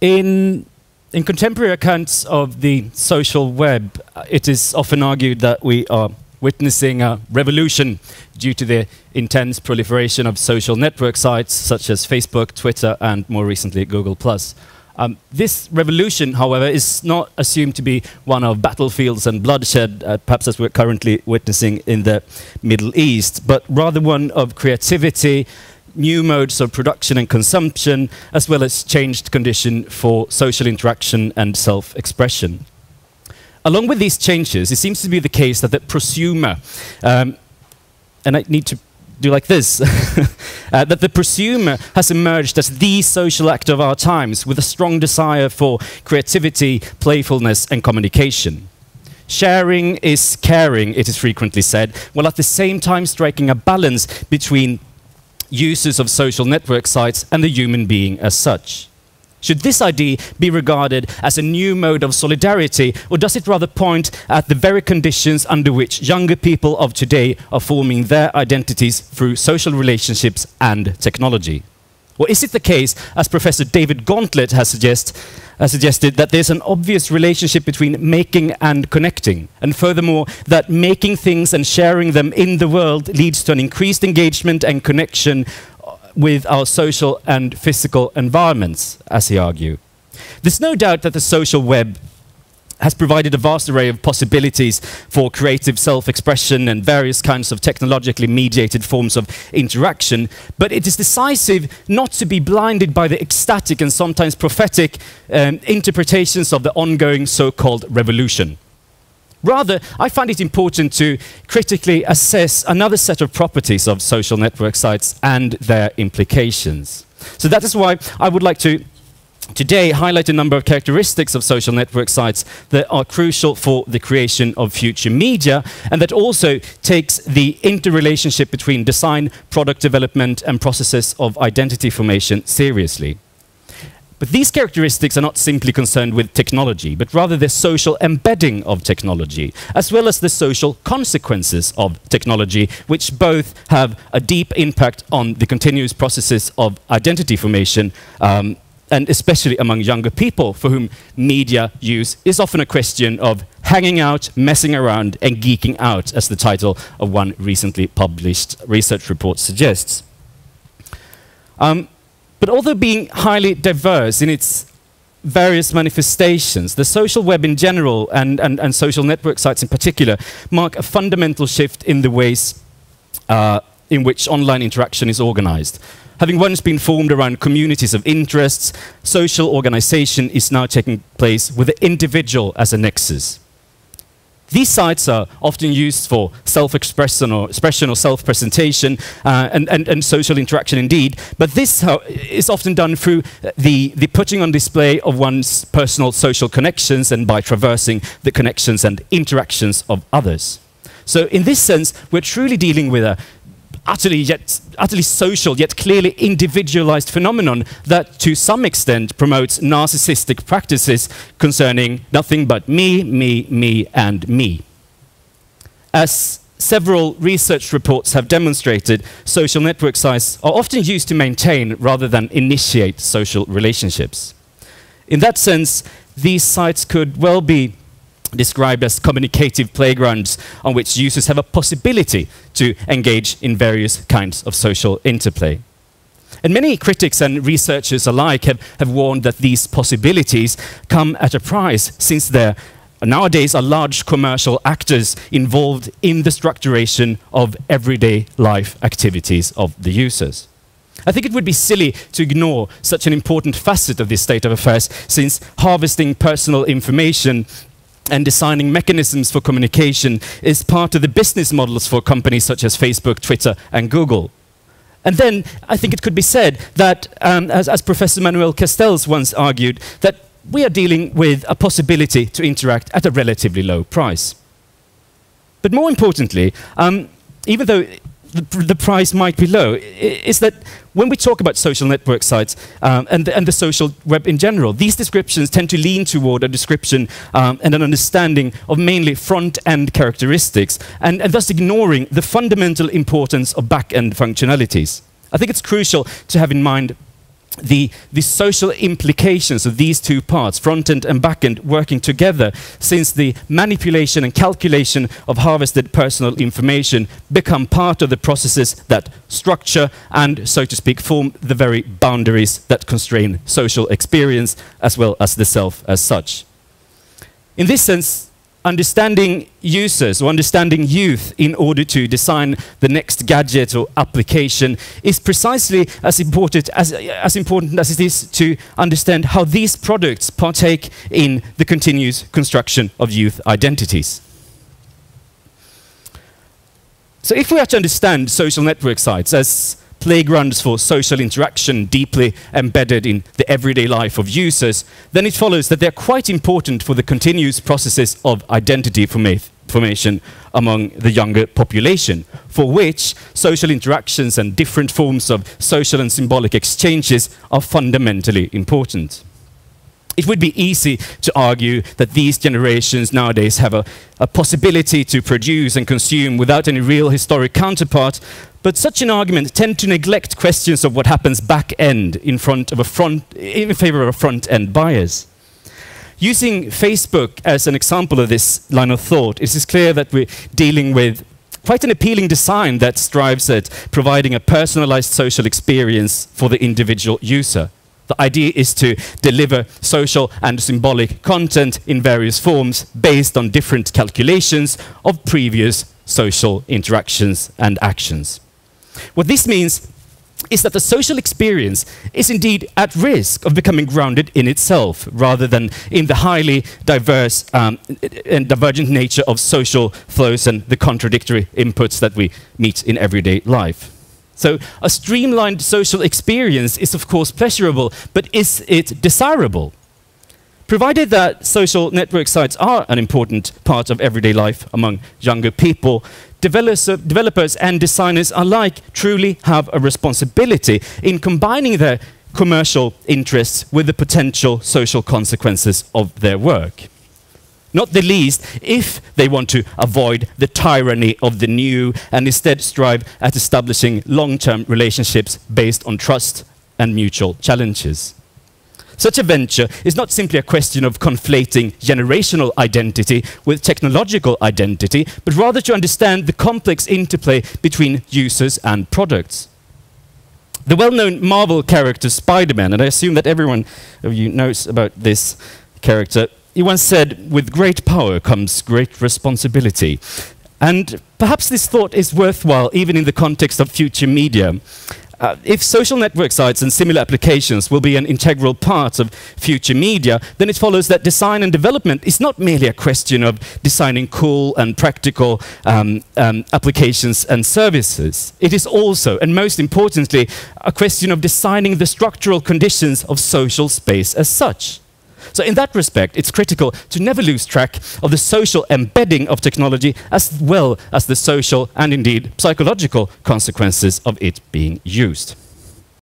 In, in contemporary accounts of the social web, uh, it is often argued that we are witnessing a revolution due to the intense proliferation of social network sites such as Facebook, Twitter, and more recently Google+. Um, this revolution, however, is not assumed to be one of battlefields and bloodshed, uh, perhaps as we're currently witnessing in the Middle East, but rather one of creativity, new modes of production and consumption, as well as changed condition for social interaction and self-expression. Along with these changes, it seems to be the case that the prosumer, um, and I need to do like this, uh, that the prosumer has emerged as the social actor of our times with a strong desire for creativity, playfulness, and communication. Sharing is caring, it is frequently said, while at the same time striking a balance between users of social network sites and the human being as such. Should this idea be regarded as a new mode of solidarity, or does it rather point at the very conditions under which younger people of today are forming their identities through social relationships and technology? Or is it the case, as Professor David Gauntlett has, suggest, has suggested, that there's an obvious relationship between making and connecting, and furthermore, that making things and sharing them in the world leads to an increased engagement and connection uh, with our social and physical environments, as he argued. There's no doubt that the social web has provided a vast array of possibilities for creative self-expression and various kinds of technologically mediated forms of interaction, but it is decisive not to be blinded by the ecstatic and sometimes prophetic um, interpretations of the ongoing so-called revolution. Rather, I find it important to critically assess another set of properties of social network sites and their implications. So that is why I would like to today highlight a number of characteristics of social network sites that are crucial for the creation of future media and that also takes the interrelationship between design, product development and processes of identity formation seriously. But these characteristics are not simply concerned with technology, but rather the social embedding of technology, as well as the social consequences of technology, which both have a deep impact on the continuous processes of identity formation, um, and especially among younger people, for whom media use is often a question of hanging out, messing around, and geeking out, as the title of one recently published research report suggests. Um, but although being highly diverse in its various manifestations, the social web in general and, and, and social network sites in particular mark a fundamental shift in the ways uh, in which online interaction is organized. Having once been formed around communities of interests, social organization is now taking place with the individual as a nexus. These sites are often used for self-expression or, expression or self-presentation uh, and, and, and, social interaction indeed, but this is often done through the, the putting on display of one's personal social connections and by traversing the connections and interactions of others. So in this sense, we're truly dealing with a utterly yet utterly social yet clearly individualized phenomenon that to some extent promotes narcissistic practices concerning nothing but me, me, me, and me. As several research reports have demonstrated, social network sites are often used to maintain rather than initiate social relationships. In that sense, these sites could well be described as communicative playgrounds on which users have a possibility to engage in various kinds of social interplay. And many critics and researchers alike have, have warned that these possibilities come at a price, since there nowadays are large commercial actors involved in the structuration of everyday life activities of the users. I think it would be silly to ignore such an important facet of this state of affairs, since harvesting personal information and designing mechanisms for communication is part of the business models for companies such as Facebook, Twitter, and Google. And then I think it could be said that, um, as, as, Professor Manuel Castells once argued, that we are dealing with a possibility to interact at a relatively low price. But more importantly, um, even though the, the, price might be low, is that when we talk about social network sites um, and, the, and, the, social web in general, these descriptions tend to lean toward a description um, and an understanding of mainly front-end characteristics, and, and thus ignoring the fundamental importance of back-end functionalities. I think it's crucial to have in mind the, the social implications of these two parts, front end and back end, working together, since the manipulation and calculation of harvested personal information become part of the processes that structure and, so to speak, form the very boundaries that constrain social experience as well as the self as such. In this sense, understanding users or understanding youth in order to design the next gadget or application is precisely as important as, as important as it is to understand how these products partake in the continuous construction of youth identities. So if we are to understand social network sites as playgrounds for social interaction deeply embedded in the everyday life of users, then it follows that they're quite important for the continuous processes of identity formation among the younger population, for which social interactions and different forms of social and symbolic exchanges are fundamentally important. It would be easy to argue that these generations nowadays have a, a, possibility to produce and consume without any real historic counterpart, but such an argument tends to neglect questions of what happens back end in front of a front, in favor of a front end bias. Using Facebook as an example of this line of thought, it is clear that we're dealing with quite an appealing design that strives at providing a personalized social experience for the individual user. The idea is to deliver social and symbolic content in various forms based on different calculations of previous social interactions and actions. What this means is that the social experience is indeed at risk of becoming grounded in itself rather than in the highly diverse um, and divergent nature of social flows and the contradictory inputs that we meet in everyday life. So a streamlined social experience is of course pleasurable, but is it desirable? Provided that social network sites are an important part of everyday life among younger people, developers and designers alike truly have a responsibility in combining their commercial interests with the potential social consequences of their work not the least if they want to avoid the tyranny of the new and instead strive at establishing long-term relationships based on trust and mutual challenges. Such a venture is not simply a question of conflating generational identity with technological identity, but rather to understand the complex interplay between users and products. The well-known Marvel character Spider-Man, and I assume that everyone of you knows about this character, he once said, with great power comes great responsibility. And perhaps this thought is worthwhile even in the context of future media. Uh, if social network sites and similar applications will be an integral part of future media, then it follows that design and development is not merely a question of designing cool and practical um, um, applications and services. It is also, and most importantly, a question of designing the structural conditions of social space as such. So in that respect, it's critical to never lose track of the social embedding of technology as well as the social and indeed psychological consequences of it being used.